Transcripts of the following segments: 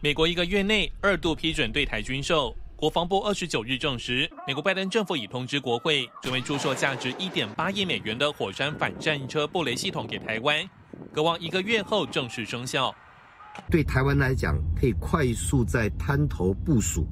美国一个月内二度批准对台军售，国防部二十九日证实，美国拜登政府已通知国会，准备出售价值一点八亿美元的火山反战车布雷系统给台湾，渴望一个月后正式生效。对台湾来讲，可以快速在滩头部署，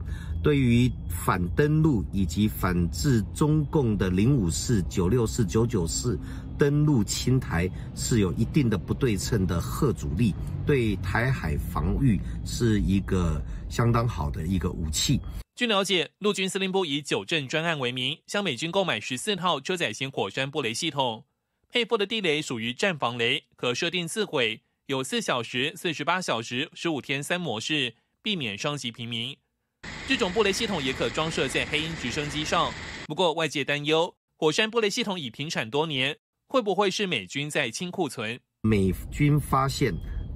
对于反登陆以及反制中共的零五四、九六四、九九四登陆侵台是有一定的不对称的核主力。对台海防御是一个相当好的一个武器。据了解，陆军司令部以九镇专案为名，向美军购买十四套车载型火山布雷系统，配附的地雷属于战防雷，可设定自毁，有四小时、四十八小时、十五天三模式，避免伤及平民。这种布雷系统也可装设在黑鹰直升机上。不过外界担忧，火山布雷系统已停产多年，会不会是美军在清库存？美军发现。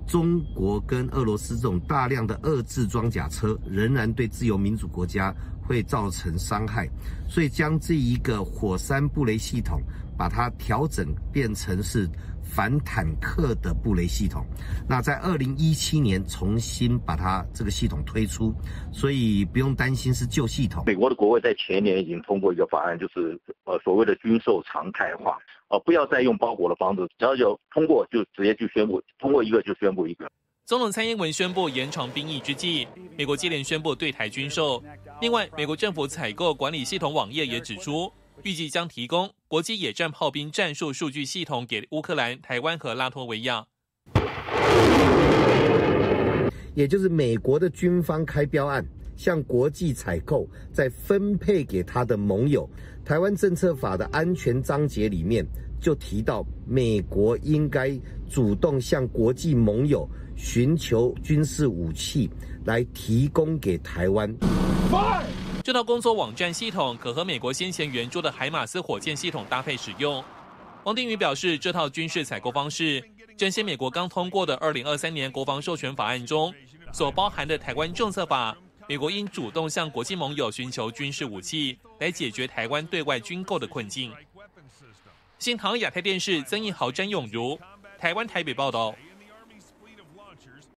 中国跟俄罗斯这种大量的遏制装甲车，仍然对自由民主国家会造成伤害，所以将这一个火山布雷系统，把它调整变成是反坦克的布雷系统。那在二零一七年重新把它这个系统推出，所以不用担心是旧系统。美国的国会在前年已经通过一个法案，就是呃所谓的军售常态化。哦，不要再用包裹的方式，只要有通过就直接就宣布，通过一个就宣布一个。总统蔡英文宣布延长兵役之际，美国接连宣布对台军售。另外，美国政府采购管理系统网页也指出，预计将提供国际野战炮兵战术数据系统给乌克兰、台湾和拉脱维亚。也就是美国的军方开标案，向国际采购，再分配给他的盟友。台湾政策法的安全章节里面就提到，美国应该主动向国际盟友寻求军事武器来提供给台湾。这套工作网站系统可和美国先前援助的海马斯火箭系统搭配使用。王定宇表示，这套军事采购方式正是美国刚通过的二零二三年国防授权法案中所包含的台湾政策法。美国应主动向国际盟友寻求军事武器，来解决台湾对外军购的困境。新唐亚太电视曾义豪、詹永如，台湾台北报道。